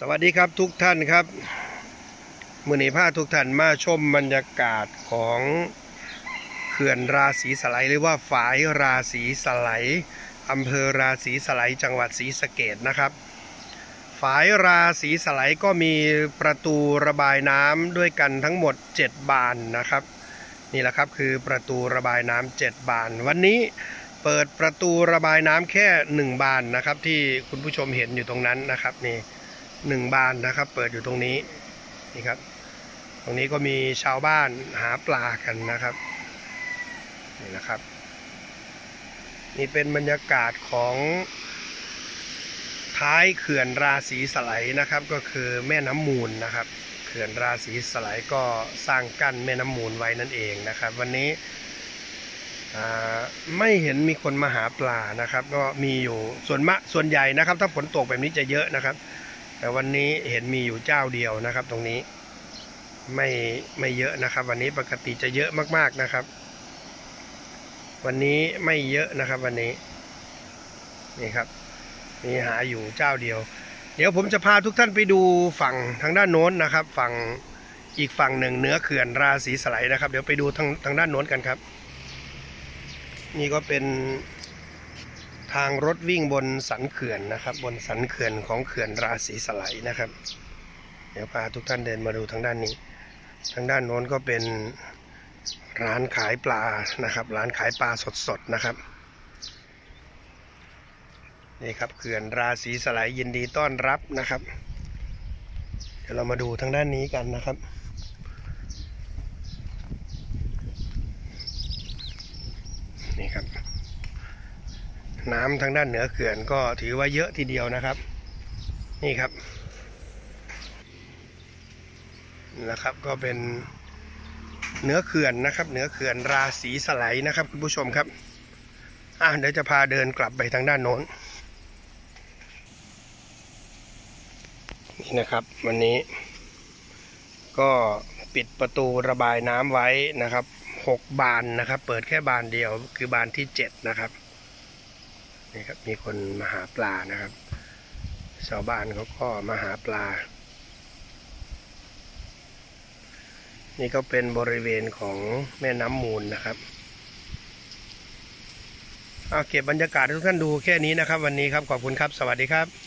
สวัสดีครับทุกท่านครับมือนีพาทุกท่านมาชมบรรยากาศของเขื่อนราศีสไลหรือว่าฝายราศีสไลอำเภอราศีสไลจังหวัดศรีสะเกดนะครับ ฝายราศีสไลก็มีประตูระบายน้ำด้วยกันทั้งหมด 7 บานนะครับ นี่แหละครับคือประตูระบายน้ำ7บาน วันนี้เปิดประตูระบายน้ำแค่ 1 บานนะครับ ที่คุณผู้ชมเห็นอยู่ตรงนั้นนะครับนี่ หนึ่งบานนะครับ เปิดอยู่ตรงนี้นี่ครับ ตรงนี้ก็มีชาวบ้านหาปลากันนะครับนี่นะครับ นี่เป็นบรรยากาศของท้ายเขื่อนราศีสไลนะครับ ก็คือแม่น้ำมูลนะครับ เขื่อนราศีสไลก็สร้างกั้นแม่น้ำมูลไว้นั่นเองนะครับ วันนี้ไม่เห็นมีคนมาหาปลานะครับ ก็มีอยู่ส่วนมะส่วนใหญ่นะครับ ถ้าฝนตกแบบนี้จะเยอะนะครับ แต่วันนี้เห็นมีอยู่เจ้าเดียวนะครับ ตรงนี้ ไม่ไม่เยอะนะครับ วันนี้ปกติจะเยอะมากๆนะครับ วันนี้ไม่เยอะนะครับ วันนี้ นี่ครับ มีหาอยู่เจ้าเดียว เดี๋ยวผมจะพาทุกท่านไปดูฝั่งทางด้านโน้นนะครับ ฝั่งอีกฝั่งหนึ่งเนื้อเขื่อนราศีสไลด์นะครับ เดี๋ยวไปดูทางทางด้านโน้นกันครับ นี่ก็เป็น ทางรถวิ่งบนสันเขื่อนนะครับ บนสันเขื่อนของเขื่อนราศีสไลด์นะครับ เดี๋ยวพาทุกท่านเดินมาดูทางด้านนี้ ทางด้านโน้นก็เป็นร้านขายปลานะครับ ร้านขายปลาสดๆนะครับนี่ครับเขื่อนราศีสไลด์ยินดีต้อนรับนะครับ เดี๋ยวเรามาดูทางด้านนี้กันนะครับนี่ครับ น้ำทางด้านเหนือเขื่อนก็ถือว่าเยอะทีเดียวนะครับ นี่ครับนะครับก็เป็นเหนือเขื่อนนะครับเหนือเขื่อนราศีสไลด์นะครับคุณผู้ชมครับอะเดี๋ยวจะพาเดินกลับไปทางด้านโน้นนี่นะครับ วันนี้ ก็ปิดประตูระบายน้ำไว้นะครับหกบานนะครับ เปิดแค่บานเดียวคือบานที่เจ็ดนะครับ นี่ครับมีคนมาหาปลานะครับชาวบ้านเขาก็มาหาปลา นี่ก็เป็นบริเวณของแม่น้ำมูลนะครับเอาเก็บบรรยากาศทุกท่านดูแค่นี้นะครับ วันนี้ครับขอบคุณครับสวัสดีครับ